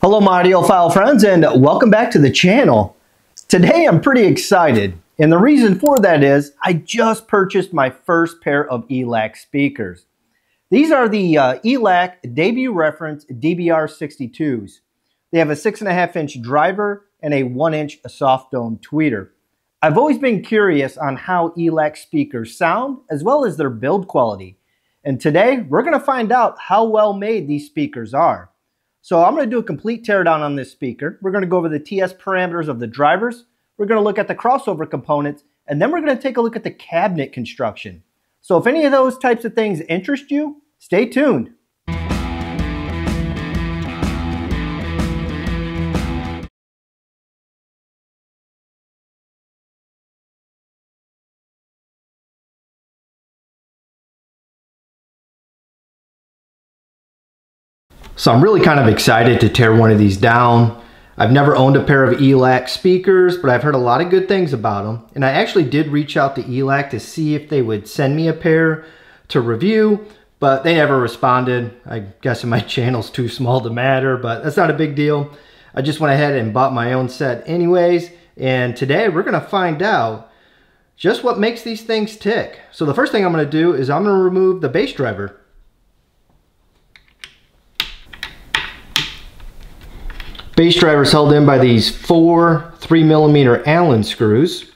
Hello my audiophile friends and welcome back to the channel. Today I'm pretty excited and the reason for that is I just purchased my first pair of ELAC speakers. These are the uh, ELAC debut reference DBR62s. They have a 6.5 inch driver and a 1 inch soft dome tweeter. I've always been curious on how ELAC speakers sound as well as their build quality. And today we're going to find out how well made these speakers are. So I'm going to do a complete teardown on this speaker. We're going to go over the TS parameters of the drivers. We're going to look at the crossover components, and then we're going to take a look at the cabinet construction. So if any of those types of things interest you, stay tuned. So I'm really kind of excited to tear one of these down. I've never owned a pair of ELAC speakers, but I've heard a lot of good things about them. And I actually did reach out to ELAC to see if they would send me a pair to review, but they never responded. I guess my channel's too small to matter, but that's not a big deal. I just went ahead and bought my own set anyways. And today we're gonna find out just what makes these things tick. So the first thing I'm gonna do is I'm gonna remove the bass driver. Bass driver is held in by these four 3 millimeter Allen screws.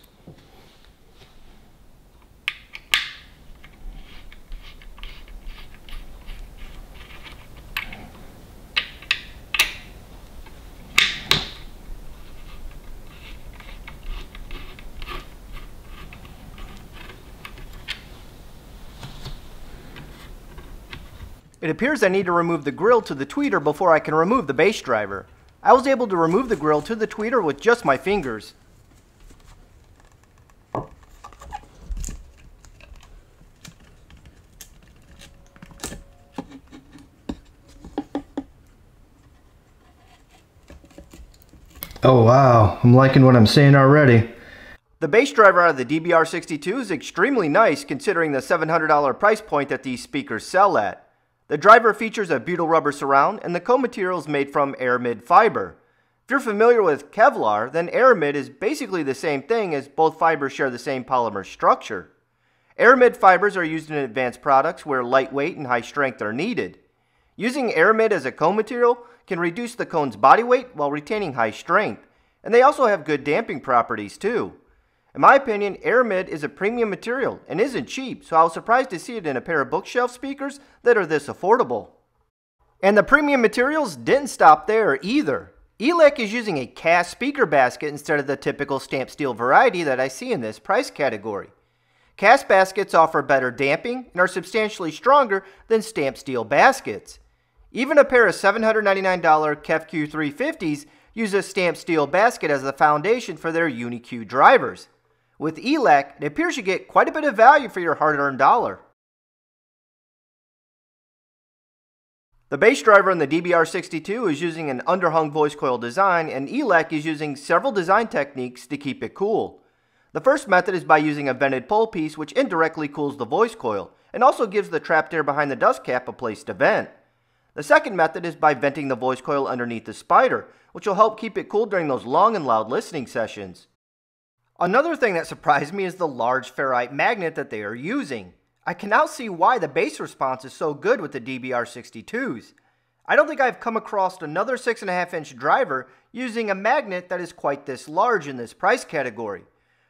It appears I need to remove the grill to the tweeter before I can remove the bass driver. I was able to remove the grill to the tweeter with just my fingers. Oh wow, I'm liking what I'm seeing already. The bass driver out of the DBR62 is extremely nice considering the $700 price point that these speakers sell at. The driver features a butyl rubber surround and the cone material is made from aramid fiber. If you're familiar with Kevlar, then aramid is basically the same thing as both fibers share the same polymer structure. Aramid fibers are used in advanced products where lightweight and high strength are needed. Using aramid as a cone material can reduce the cone's body weight while retaining high strength, and they also have good damping properties too. In my opinion, Aramid is a premium material and isn't cheap, so I was surprised to see it in a pair of bookshelf speakers that are this affordable. And the premium materials didn't stop there either. ELAC is using a cast speaker basket instead of the typical stamp steel variety that I see in this price category. Cast baskets offer better damping and are substantially stronger than stamp steel baskets. Even a pair of $799 KEF Q350s use a stamp steel basket as the foundation for their UniQ drivers. With ELAC, it appears you get quite a bit of value for your hard-earned dollar. The bass driver in the DBR62 is using an underhung voice coil design and ELAC is using several design techniques to keep it cool. The first method is by using a vented pole piece which indirectly cools the voice coil and also gives the trapped air behind the dust cap a place to vent. The second method is by venting the voice coil underneath the spider, which will help keep it cool during those long and loud listening sessions. Another thing that surprised me is the large ferrite magnet that they are using. I can now see why the bass response is so good with the DBR62s. I don't think I've come across another 6.5 inch driver using a magnet that is quite this large in this price category.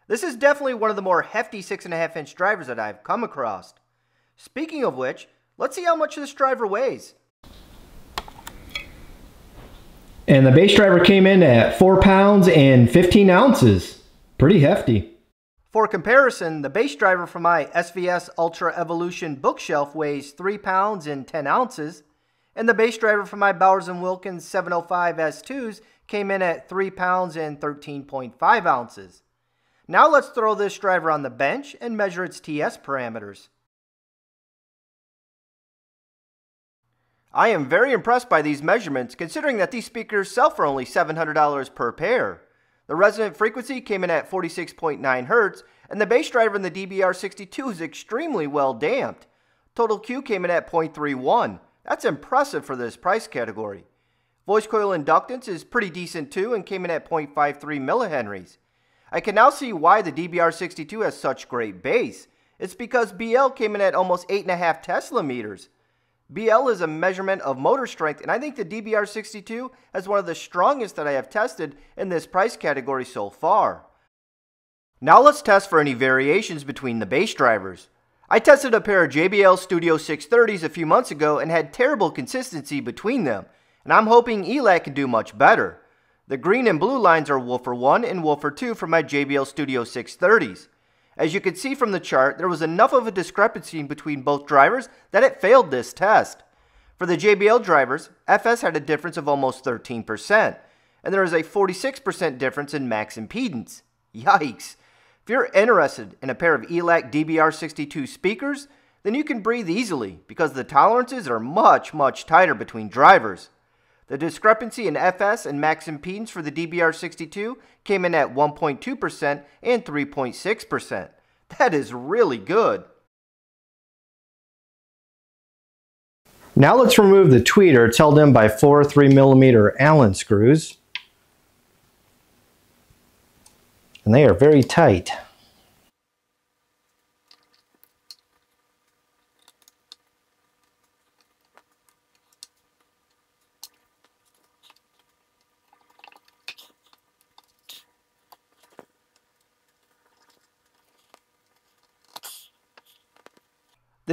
This is definitely one of the more hefty 6.5 inch drivers that I've come across. Speaking of which, let's see how much this driver weighs. And the bass driver came in at 4 pounds and 15 ounces. Pretty hefty. For comparison, the bass driver for my SVS Ultra Evolution bookshelf weighs 3 pounds and 10 ounces, and the bass driver for my Bowers & Wilkins 705 S2s came in at 3 pounds and 13.5 ounces. Now let's throw this driver on the bench and measure its TS parameters. I am very impressed by these measurements considering that these speakers sell for only $700 per pair. The resonant frequency came in at 46.9 Hz, and the bass driver in the DBR62 is extremely well damped. Total Q came in at 0.31. That's impressive for this price category. Voice coil inductance is pretty decent too and came in at 0.53 millihenries. I can now see why the DBR62 has such great bass. It's because BL came in at almost 8.5 Tesla meters. BL is a measurement of motor strength, and I think the DBR62 is one of the strongest that I have tested in this price category so far. Now let's test for any variations between the bass drivers. I tested a pair of JBL Studio 630s a few months ago and had terrible consistency between them, and I'm hoping ELAC can do much better. The green and blue lines are woofer 1 and woofer 2 for my JBL Studio 630s. As you can see from the chart, there was enough of a discrepancy between both drivers that it failed this test. For the JBL drivers, FS had a difference of almost 13%, and there is a 46% difference in max impedance. Yikes! If you're interested in a pair of ELAC DBR62 speakers, then you can breathe easily because the tolerances are much, much tighter between drivers. The discrepancy in FS and max impedance for the DBR62 came in at 1.2% and 3.6%. That is really good. Now let's remove the tweeter. Held in by four 3mm Allen screws. And they are very tight.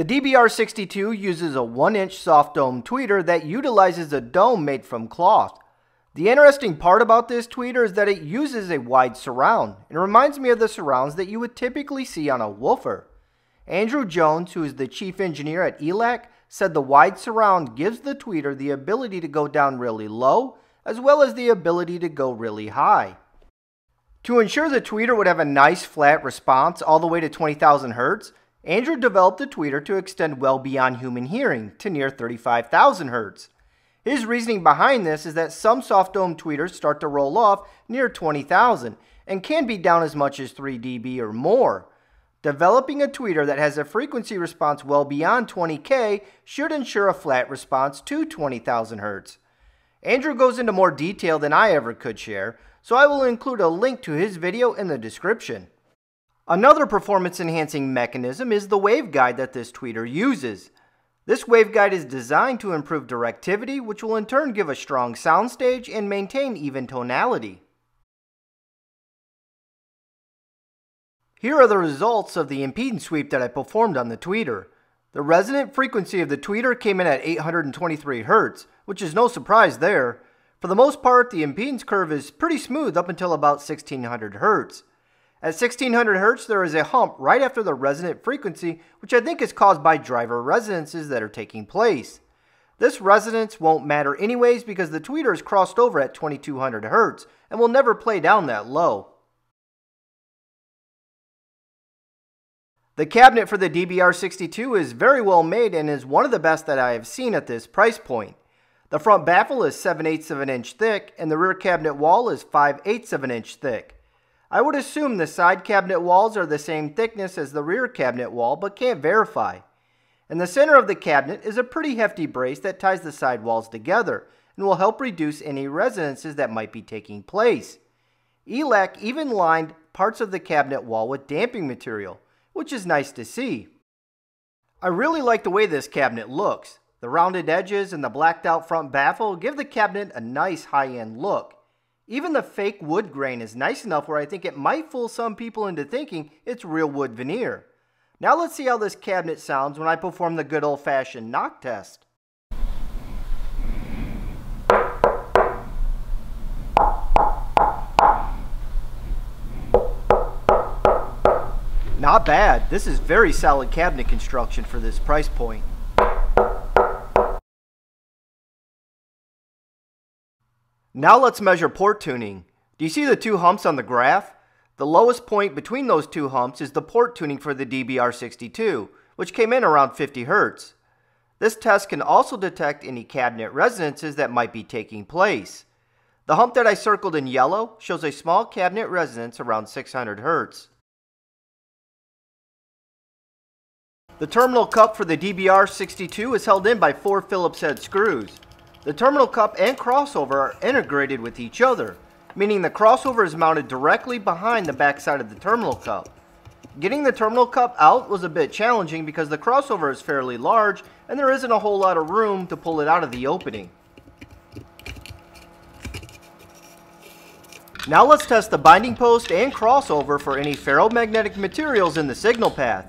The DBR62 uses a 1-inch soft dome tweeter that utilizes a dome made from cloth. The interesting part about this tweeter is that it uses a wide surround. It reminds me of the surrounds that you would typically see on a woofer. Andrew Jones, who is the chief engineer at ELAC, said the wide surround gives the tweeter the ability to go down really low, as well as the ability to go really high. To ensure the tweeter would have a nice flat response all the way to 20,000 Hz, Andrew developed the tweeter to extend well beyond human hearing to near 35,000 Hz. His reasoning behind this is that some soft dome tweeters start to roll off near 20,000 and can be down as much as 3 dB or more. Developing a tweeter that has a frequency response well beyond 20K should ensure a flat response to 20,000 Hz. Andrew goes into more detail than I ever could share, so I will include a link to his video in the description. Another performance enhancing mechanism is the waveguide that this tweeter uses. This waveguide is designed to improve directivity, which will in turn give a strong soundstage and maintain even tonality. Here are the results of the impedance sweep that I performed on the tweeter. The resonant frequency of the tweeter came in at 823 Hz, which is no surprise there. For the most part, the impedance curve is pretty smooth up until about 1600 Hz. At 1600 Hz, there is a hump right after the resonant frequency, which I think is caused by driver resonances that are taking place. This resonance won't matter anyways because the tweeter is crossed over at 2200 Hz and will never play down that low. The cabinet for the DBR62 is very well made and is one of the best that I have seen at this price point. The front baffle is 7 8 of an inch thick and the rear cabinet wall is 5 8 of an inch thick. I would assume the side cabinet walls are the same thickness as the rear cabinet wall, but can't verify. In the center of the cabinet is a pretty hefty brace that ties the side walls together and will help reduce any resonances that might be taking place. ELAC even lined parts of the cabinet wall with damping material, which is nice to see. I really like the way this cabinet looks. The rounded edges and the blacked out front baffle give the cabinet a nice high-end look. Even the fake wood grain is nice enough where I think it might fool some people into thinking it's real wood veneer. Now let's see how this cabinet sounds when I perform the good old-fashioned knock test. Not bad. This is very solid cabinet construction for this price point. Now let's measure port tuning. Do you see the two humps on the graph? The lowest point between those two humps is the port tuning for the DBR62, which came in around 50 Hz. This test can also detect any cabinet resonances that might be taking place. The hump that I circled in yellow shows a small cabinet resonance around 600 Hz. The terminal cup for the DBR62 is held in by four Phillips head screws. The terminal cup and crossover are integrated with each other, meaning the crossover is mounted directly behind the backside of the terminal cup. Getting the terminal cup out was a bit challenging because the crossover is fairly large and there isn't a whole lot of room to pull it out of the opening. Now let's test the binding post and crossover for any ferromagnetic materials in the signal path.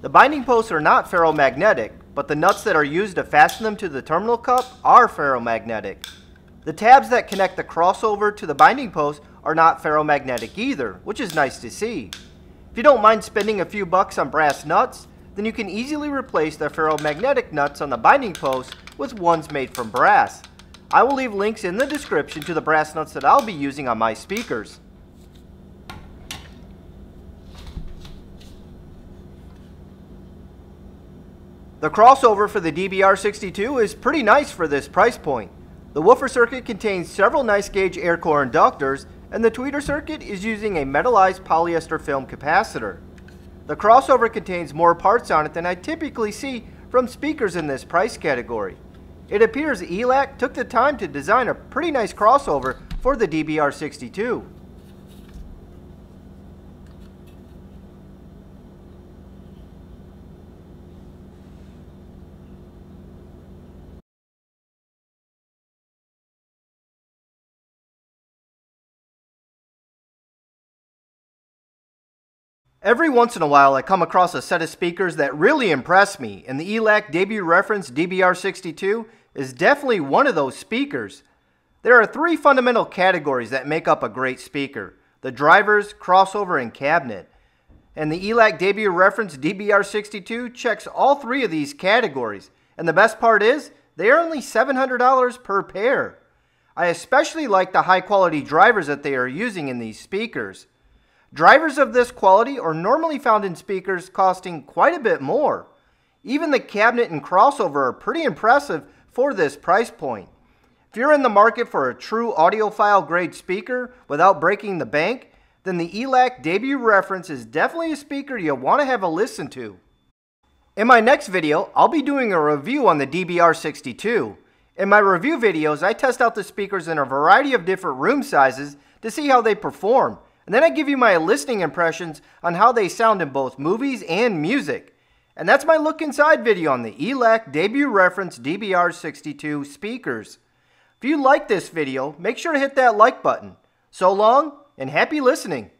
The binding posts are not ferromagnetic, but the nuts that are used to fasten them to the terminal cup are ferromagnetic. The tabs that connect the crossover to the binding post are not ferromagnetic either, which is nice to see. If you don't mind spending a few bucks on brass nuts, then you can easily replace the ferromagnetic nuts on the binding post with ones made from brass. I will leave links in the description to the brass nuts that I'll be using on my speakers. The crossover for the DBR62 is pretty nice for this price point. The woofer circuit contains several nice gauge air core inductors and the tweeter circuit is using a metallized polyester film capacitor. The crossover contains more parts on it than I typically see from speakers in this price category. It appears ELAC took the time to design a pretty nice crossover for the DBR62. Every once in a while I come across a set of speakers that really impress me, and the ELAC debut reference DBR62 is definitely one of those speakers. There are three fundamental categories that make up a great speaker. The drivers, crossover, and cabinet. And the ELAC debut reference DBR62 checks all three of these categories. And the best part is, they are only $700 per pair. I especially like the high quality drivers that they are using in these speakers. Drivers of this quality are normally found in speakers costing quite a bit more. Even the cabinet and crossover are pretty impressive for this price point. If you're in the market for a true audiophile grade speaker without breaking the bank, then the ELAC debut reference is definitely a speaker you'll want to have a listen to. In my next video, I'll be doing a review on the DBR62. In my review videos, I test out the speakers in a variety of different room sizes to see how they perform and then I give you my listening impressions on how they sound in both movies and music. And that's my look inside video on the ELAC debut reference DBR62 speakers. If you like this video, make sure to hit that like button. So long, and happy listening.